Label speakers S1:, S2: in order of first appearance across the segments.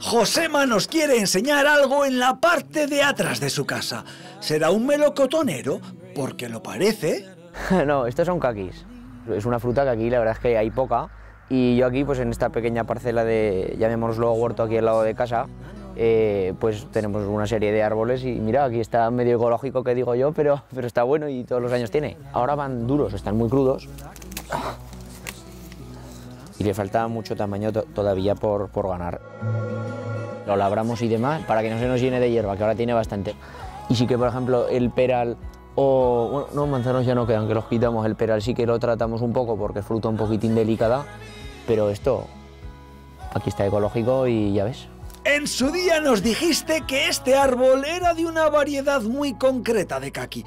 S1: Josema nos quiere enseñar algo en la parte de atrás de su casa. ¿Será un melocotonero? Porque lo parece.
S2: no, estos son caquis. Es una fruta que aquí la verdad es que hay poca. Y yo aquí, pues en esta pequeña parcela de, llamémoslo huerto aquí al lado de casa, eh, pues tenemos una serie de árboles y mira, aquí está medio ecológico que digo yo, pero, pero está bueno y todos los años tiene. Ahora van duros, están muy crudos y le falta mucho tamaño todavía por, por ganar. Lo labramos y demás para que no se nos llene de hierba, que ahora tiene bastante. Y sí que, por ejemplo, el peral o, bueno, no, manzanos ya no quedan, que los quitamos. El peral sí que lo tratamos un poco porque es fruta un poquitín delicada, pero esto aquí está ecológico y ya ves.
S1: En su día nos dijiste que este árbol era de una variedad muy concreta de kaki. Eh,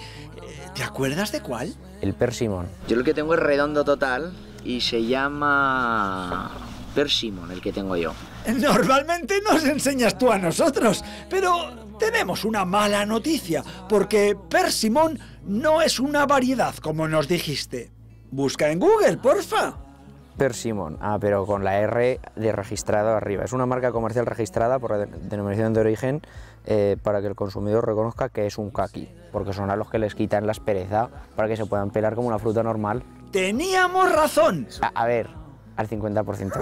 S1: ¿Te acuerdas de cuál?
S2: El persimón. Yo el que tengo es redondo total y se llama persimón, el que tengo yo.
S1: Normalmente nos enseñas tú a nosotros, pero tenemos una mala noticia, porque persimón no es una variedad como nos dijiste. Busca en Google, porfa.
S2: Persimón, ah, pero con la R de registrado arriba. Es una marca comercial registrada por la denominación de origen eh, para que el consumidor reconozca que es un kaki, porque son a los que les quitan la aspereza para que se puedan pelar como una fruta normal.
S1: Teníamos razón.
S2: A, ver, al 50%.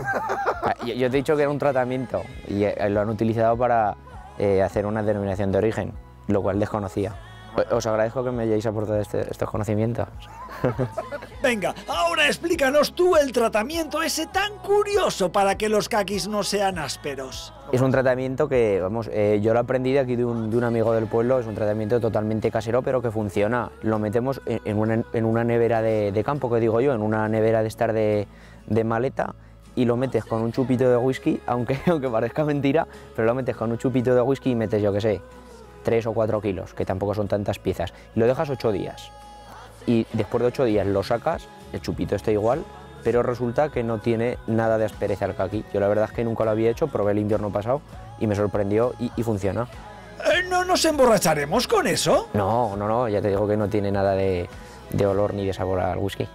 S2: Ah, yo, yo, te he dicho que era un tratamiento y eh, lo han utilizado para eh, hacer una denominación de origen, lo cual desconocía. Os agradezco que me hayáis aportado este, estos conocimientos.
S1: Venga, ahora explícanos tú el tratamiento ese tan curioso para que los kakis no sean ásperos.
S2: Es un tratamiento que, vamos, eh, yo lo aprendí de aquí de un, amigo del pueblo, es un tratamiento totalmente casero, pero que funciona. Lo metemos en, una, nevera de, campo, que digo yo, en una nevera de estar de, maleta, y lo metes con un chupito de whisky, aunque, aunque parezca mentira, pero lo metes con un chupito de whisky y metes, yo qué sé, 3 o 4 kilos, que tampoco son tantas piezas, y lo dejas 8 días. Y después de 8 días lo sacas, el chupito está igual, pero resulta que no tiene nada de aspereza el kaki. Yo la verdad es que nunca lo había hecho, probé el invierno pasado y me sorprendió y, funciona.
S1: Eh, ¿No nos emborracharemos con eso?
S2: No, no, no, ya te digo que no tiene nada de, de olor ni de sabor al whisky.